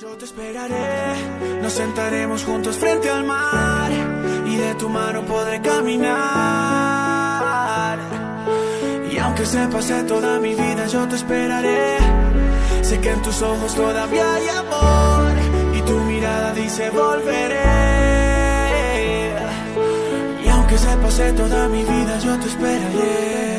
Yo te esperaré, nos sentaremos juntos frente al mar y de tu mano podré caminar. Y aunque se pase toda mi vida, yo te esperaré. Sé que en tus ojos todavía hay amor y tu mirada dice volveré. Y aunque se pase toda mi vida, yo te esperaré.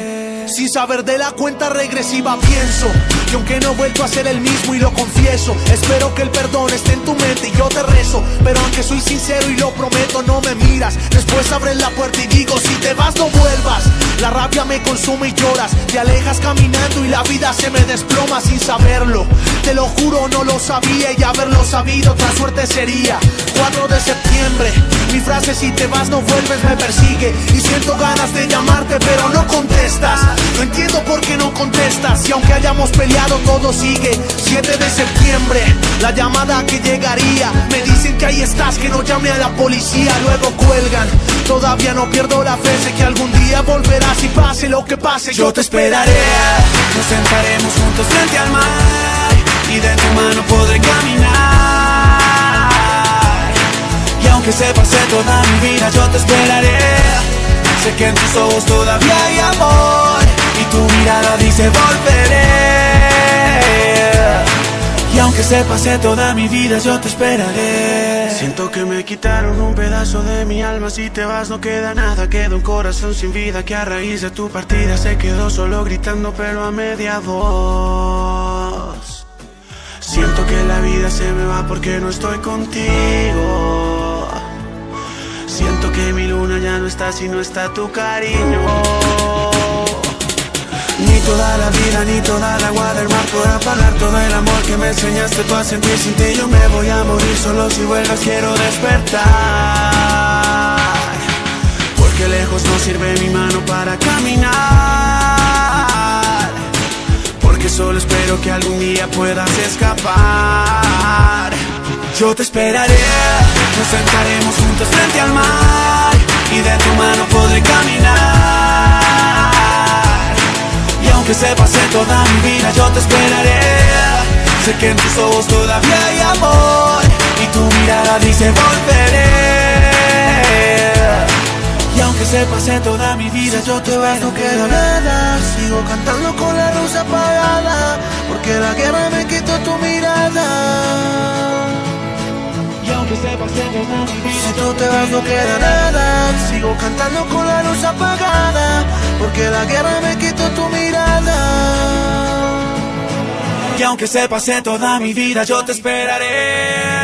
Sin saber de la cuenta regresiva pienso. Que aunque no he vuelto a ser el mismo y lo confieso Espero que el perdón esté en tu mente y yo te rezo. Pero aunque soy sincero y lo prometo no me miras. Después abres la puerta y digo si te vas no vuelvas La rabia me consume y lloras. Te alejas caminando y la vida se me desploma sin saberlo. Te lo juro no lo sabía y haberlo sabido otra suerte sería. 4 de septiembre Mi frase si te vas no vuelves me persigue Y siento ganas de llamarte pero no contestas. No entiendo por qué no contestas. Y aunque hayamos peleado todo sigue. 7 de septiembre La llamada que llegaría. Me dicen que ahí estás, que no llame a la policía Luego cuelgan Todavía no pierdo la fe Sé que algún día volverás y pase lo que pase Yo te esperaré. Nos sentaremos juntos frente al mar Y de tu mano podré caminar. Y aunque se pase toda mi vida Yo te esperaré. Sé que en tus ojos todavía hay amor Y tu mirada dice volveré Y aunque se pase toda mi vida yo te esperaré Siento que me quitaron un pedazo de mi alma. Si te vas no queda nada, queda un corazón sin vida Que a raíz de tu partida se quedó solo gritando pero a media voz. Siento que la vida se me va porque no estoy contigo. Siento que mi luna ya no está si no está tu cariño. Ni toda la vida, ni toda el pagar todo el amor que me enseñaste tú a sentir sin ti. Yo me voy a morir solo si vuelvas, quiero despertar. Porque lejos no sirve mi mano para caminar. Porque solo espero que algún día puedas escapar. Yo te esperaré, nos sentaremos juntos frente al mar se pase toda mi vida, yo te esperaré. Sé que en tus ojos todavía hay amor y tu mirada dice volveré. Y aunque se pase toda mi vida, yo te vas, no queda nada. Sigo cantando con la luz apagada, porque la guerra me quitó tu mirada. Si tú te vas no queda nada Sigo cantando con la luz apagada Porque la guerra me quitó tu mirada aunque se pase toda mi vida yo te esperaré